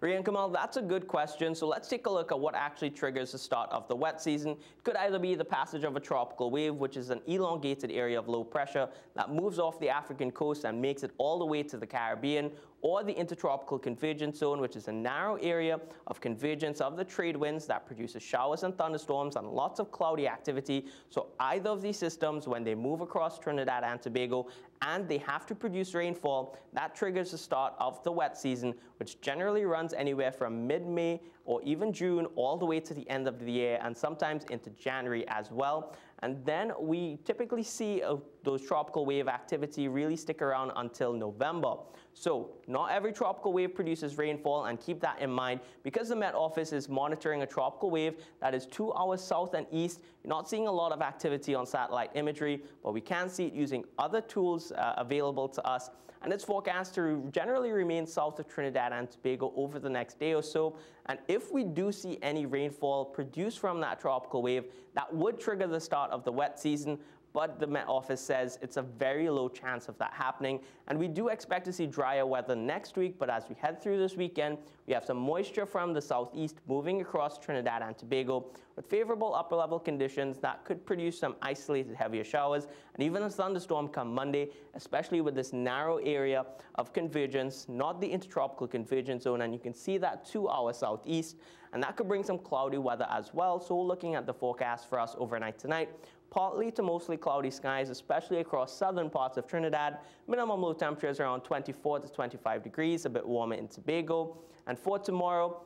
Rian Kamal, that's a good question. So let's take a look at what actually triggers the start of the wet season. It could either be the passage of a tropical wave, which is an elongated area of low pressure that moves off the African coast and makes it all the way to the Caribbean, or the intertropical convergence zone, which is a narrow area of convergence of the trade winds that produces showers and thunderstorms and lots of cloudy activity. So either of these systems, when they move across Trinidad and Tobago and they have to produce rainfall, that triggers the start of the wet season, which generally runs anywhere from mid-May or even June all the way to the end of the year and sometimes into January as well. And then we typically see uh, those tropical wave activity really stick around until November. So not every tropical wave produces rainfall and keep that in mind because the Met Office is monitoring a tropical wave that is two hours south and east. You're not seeing a lot of activity on satellite imagery, but we can see it using other tools uh, available to us. And it's forecast to generally remain south of Trinidad and Tobago over the next day or so. And if we do see any rainfall produced from that tropical wave, that would trigger the start of the wet season but the Met Office says it's a very low chance of that happening. And we do expect to see drier weather next week, but as we head through this weekend, we have some moisture from the southeast moving across Trinidad and Tobago with favorable upper level conditions that could produce some isolated heavier showers and even a thunderstorm come Monday, especially with this narrow area of convergence, not the intertropical convergence zone. And you can see that to our southeast, and that could bring some cloudy weather as well. So looking at the forecast for us overnight tonight partly to mostly cloudy skies, especially across southern parts of Trinidad. Minimum low temperatures around 24 to 25 degrees, a bit warmer in Tobago. And for tomorrow,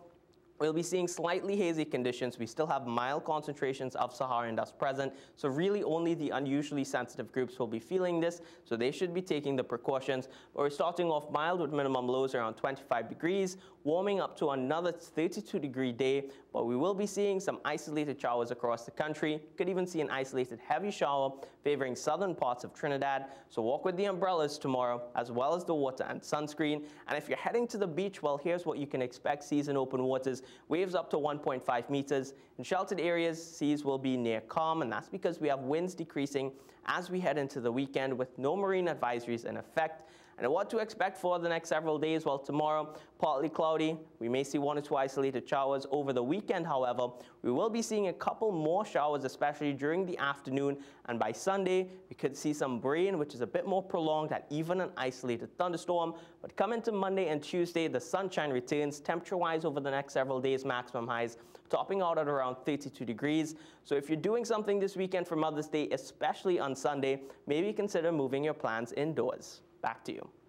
We'll be seeing slightly hazy conditions. We still have mild concentrations of Saharan dust present, so really only the unusually sensitive groups will be feeling this, so they should be taking the precautions. We're starting off mild with minimum lows around 25 degrees, warming up to another 32 degree day, but we will be seeing some isolated showers across the country. Could even see an isolated heavy shower favoring southern parts of Trinidad, so walk with the umbrellas tomorrow, as well as the water and sunscreen. And if you're heading to the beach, well, here's what you can expect season open waters waves up to 1.5 meters. In sheltered areas, seas will be near calm, and that's because we have winds decreasing as we head into the weekend with no marine advisories in effect. And what to expect for the next several days? Well, tomorrow, partly cloudy. We may see one or two isolated showers. Over the weekend, however, we will be seeing a couple more showers, especially during the afternoon. And by Sunday, we could see some rain, which is a bit more prolonged and even an isolated thunderstorm. But come into Monday and Tuesday, the sunshine returns temperature-wise over the next several days, maximum highs topping out at around 32 degrees. So if you're doing something this weekend for Mother's Day, especially on Sunday, maybe consider moving your plans indoors. Back to you.